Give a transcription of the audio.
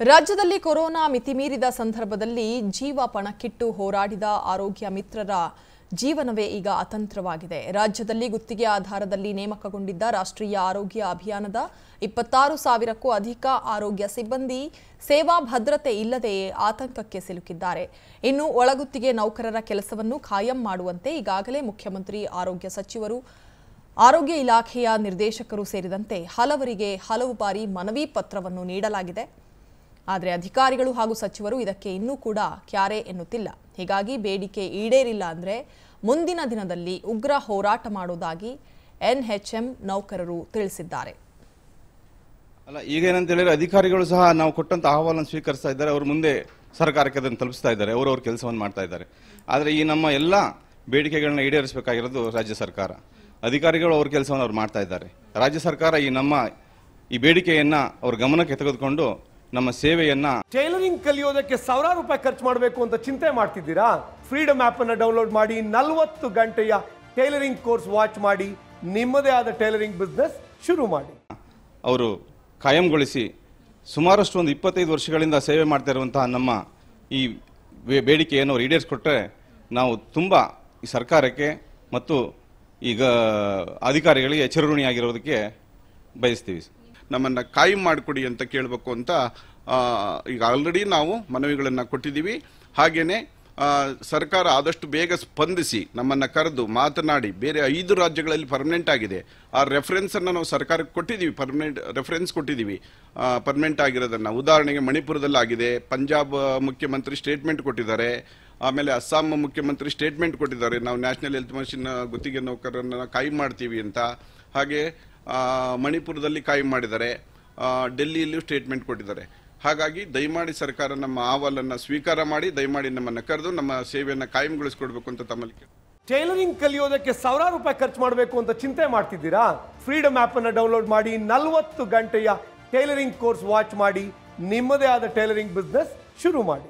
ರಾಜ್ಯದಲ್ಲಿ ಕೊರೋನಾ ಮಿತಿಮೀರಿದ ಸಂದರ್ಭದಲ್ಲಿ ಜೀವ ಪಣಕ್ಕಿಟ್ಟು ಹೋರಾಡಿದ ಆರೋಗ್ಯ ಮಿತ್ರರ ಜೀವನವೇ ಈಗ ಅತಂತ್ರವಾಗಿದೆ. ರಾಜ್ಯದಲ್ಲಿ ಗುತ್ತಿಗೆ ಆಧಾರದಲ್ಲಿ ನೇಮಕಗೊಂಡಿದ್ದ ರಾಷ್ಟ್ರೀಯ ಆರೋಗ್ಯ ಅಭಿಯಾನದ ಇಪ್ಪತ್ತಾರು ಸಾವಿರಕ್ಕೂ ಅಧಿಕ ಆರೋಗ್ಯ ಸಿಬ್ಬಂದಿ ಸೇವಾ ಭದ್ರತೆ ಇಲ್ಲದೆಯೇ ಆತಂಕಕ್ಕೆ ಸಿಲುಕಿದ್ದಾರೆ. ಇನ್ನು ಒಳಗುತ್ತಿಗೆ ನೌಕರರ ಕೆಲಸವನ್ನು ಖಾಯಂ ಮಾಡುವಂತೆ ಈಗಾಗಲೇ ಮುಖ್ಯಮಂತ್ರಿ, ಆರೋಗ್ಯ ಸಚಿವರು, ಆರೋಗ್ಯ ಇಲಾಖೆಯ ನಿರ್ದೇಶಕರು ಸೇರಿದಂತೆ ಹಲವರಿಗೆ ಹಲವು ಬಾರಿ ಮನವಿ ಪತ್ರವನ್ನು ನೀಡಲಾಗಿದೆ. ಆದರೆ ಅಧಿಕಾರಿಗಳು ಹಾಗೂ ಸಚಿವರು ಇದಕ್ಕೆ ಇನ್ನೂ ಕೂಡ ಕ್ಯಾರೆ ಎನ್ನುತ್ತಿಲ್ಲ. ಹೀಗಾಗಿ ಬೇಡಿಕೆ ಈಡೇರಿಲ್ಲ ಅಂದರೆ ಮುಂದಿನ ದಿನದಲ್ಲಿ ಉಗ್ರ ಹೋರಾಟ ಮಾಡುವುದಾಗಿ ಎನ್ಎಚ್ಎಂ ನೌಕರರು ತಿಳಿಸಿದ್ದಾರೆ. ಅಲ್ಲ, ಈಗ ಏನಂತ ಹೇಳಿದ್ರೆ ಅಧಿಕಾರಿಗಳು ಸಹ ನಾವು ಕೊಟ್ಟಂತ ಅಹವಾಲನ್ನು ಸ್ವೀಕರಿಸ್ತಾ ಇದ್ದಾರೆ. ಅವರು ಮುಂದೆ ಸರ್ಕಾರಕ್ಕೆ ಅದನ್ನು ತಲುಪಿಸ್ತಾ ಇದ್ದಾರೆ. ಅವರವ್ರ ಅವ್ರ ಕೆಲಸವನ್ನು ಮಾಡ್ತಾ ಇದ್ದಾರೆ. ಆದರೆ ಈ ನಮ್ಮ ಎಲ್ಲ ಬೇಡಿಕೆಗಳನ್ನ ಈಡೇರಿಸಬೇಕಾಗಿರೋದು ರಾಜ್ಯ ಸರ್ಕಾರ. ಅಧಿಕಾರಿಗಳು ಅವ್ರ ಕೆಲಸವನ್ನು ಅವ್ರು ಮಾಡ್ತಾ ಇದ್ದಾರೆ. ರಾಜ್ಯ ಸರ್ಕಾರ ಈ ನಮ್ಮ ಈ ಬೇಡಿಕೆಯನ್ನ ಅವ್ರ ಗಮನಕ್ಕೆ ತೆಗೆದುಕೊಂಡು ನಮ್ಮ ಸೇವೆಯನ್ನ ಟೈಲರಿಂಗ್ ಕಲಿಯೋದಕ್ಕೆ ಸಾವಿರಾರು ರೂಪಾಯಿ ಖರ್ಚು ಮಾಡಬೇಕು ಅಂತ ಚಿಂತೆ ಮಾಡ್ತಿದ್ದೀರಾ? ಫ್ರೀಡಮ್ ಆಪ್ ಅನ್ನ ಡೌನ್ಲೋಡ್ ಮಾಡಿ ನಲವತ್ತು ಗಂಟೆಯ ಟೈಲರಿಂಗ್ ಕೋರ್ಸ್ ವಾಚ್ ಮಾಡಿ ನಿಮ್ಮದೇ ಆದ ಟೈಲರಿಂಗ್ ಬಿಸ್ನೆಸ್ ಶುರು ಮಾಡಿ. ಅವರು ಕಾಯಂಗೊಳಿಸಿ ಸುಮಾರಷ್ಟು ಒಂದು ಇಪ್ಪತ್ತೈದು ವರ್ಷಗಳಿಂದ ಸೇವೆ ಮಾಡ್ತಾ ಇರುವಂತಹ ನಮ್ಮ ಈ ಬೇಡಿಕೆಯನ್ನು ಅವರು ಈಡೇರಿಸಿಕೊಟ್ರೆ ನಾವು ತುಂಬ ಈ ಸರ್ಕಾರಕ್ಕೆ ಮತ್ತು ಈಗ ಅಧಿಕಾರಿಗಳಿಗೆ ಚಿರಋಣಿಯಾಗಿರೋದಕ್ಕೆ ಬಯಸ್ತೀವಿ. ನಮ್ಮನ್ನ ಕಾಯಂ ಮಾಡಿಕೊಡಿ ಅಂತ ಕೇಳಬೇಕು ಅಂತ ಈಗ ಆಲ್ರೆಡಿ ನಾವು ಮನವಿಗಳನ್ನು ಕೊಟ್ಟಿದ್ದೀವಿ. ಹಾಗೆಯೇ ಸರ್ಕಾರ ಆದಷ್ಟು ಬೇಗ ಸ್ಪಂದಿಸಿ ನಮ್ಮನ್ನ ಕರೆದು ಮಾತನಾಡಿ, ಬೇರೆ ಐದು ರಾಜ್ಯಗಳಲ್ಲಿ ಪರ್ಮನೆಂಟ್ ಆಗಿದೆ. ಆ ರೆಫರೆನ್ಸ್ ಅನ್ನ ನಾವು ಸರ್ಕಾರಕ್ಕೆ ಕೊಟ್ಟಿದ್ದೀವಿ ಪರ್ಮನೆಂಟ್ ರೆಫರೆನ್ಸ್ ಕೊಟ್ಟಿದ್ದೀವಿ. ಪರ್ಮನೆಂಟ್ ಆಗಿರೋದನ್ನು. ಉದಾಹರಣೆಗೆ ಮಣಿಪುರದಲ್ಲಿ ಆಗಿದೆ, ಪಂಜಾಬ್ ಮುಖ್ಯಮಂತ್ರಿ ಸ್ಟೇಟ್ಮೆಂಟ್ ಕೊಟ್ಟಿದ್ದಾರೆ, ಆಮೇಲೆ ಅಸ್ಸಾಂ ಮುಖ್ಯಮಂತ್ರಿ ಸ್ಟೇಟ್ಮೆಂಟ್ ಕೊಟ್ಟಿದ್ದಾರೆ. ನಾವು ನ್ಯಾಷನಲ್ ಹೆಲ್ತ್ ಮಿಷನ್ ಗುತ್ತಿಗೆ ನೌಕರರನ್ನ ಕಾಯಂ ಮಾಡ್ತೀವಿ ಅಂತ. ಹಾಗೆ ಮಣಿಪುರದಲ್ಲಿ ಕಾಯಂ ಮಾಡಿದ್ದಾರೆ. ಡೆಲ್ಲಿಯಲ್ಲೂ ಸ್ಟೇಟ್ಮೆಂಟ್ ಕೊಟ್ಟಿದ್ದಾರೆ. ಹಾಗಾಗಿ ದಯಮಾಡಿ ಸರ್ಕಾರ ನಮ್ಮ ಅಹವಾಲನ್ನು ಸ್ವೀಕಾರ ಮಾಡಿ, ದಯಮಾಡಿ ನಮ್ಮನ್ನು ಕರೆದು ನಮ್ಮ ಸೇವೆಯನ್ನು ಕಾಯಂಗೊಳಿಸ್ಕೊಡ್ಬೇಕು ಅಂತ ತಮ್ಮಲ್ಲಿ. ಟೈಲರಿಂಗ್ ಕಲಿಯೋದಕ್ಕೆ ಸಾವಿರಾರು ರೂಪಾಯಿ ಖರ್ಚು ಮಾಡಬೇಕು ಅಂತ ಚಿಂತೆ ಮಾಡ್ತಿದ್ದೀರಾ? ಫ್ರೀಡಮ್ ಆಪ್ ಅನ್ನು ಡೌನ್ಲೋಡ್ ಮಾಡಿ ನಲವತ್ತು ಗಂಟೆಯ ಟೈಲರಿಂಗ್ ಕೋರ್ಸ್ ವಾಚ್ ಮಾಡಿ, ನಿಮ್ಮದೇ ಆದ ಟೈಲರಿಂಗ್ ಬಿಸ್ನೆಸ್ ಶುರು ಮಾಡಿ.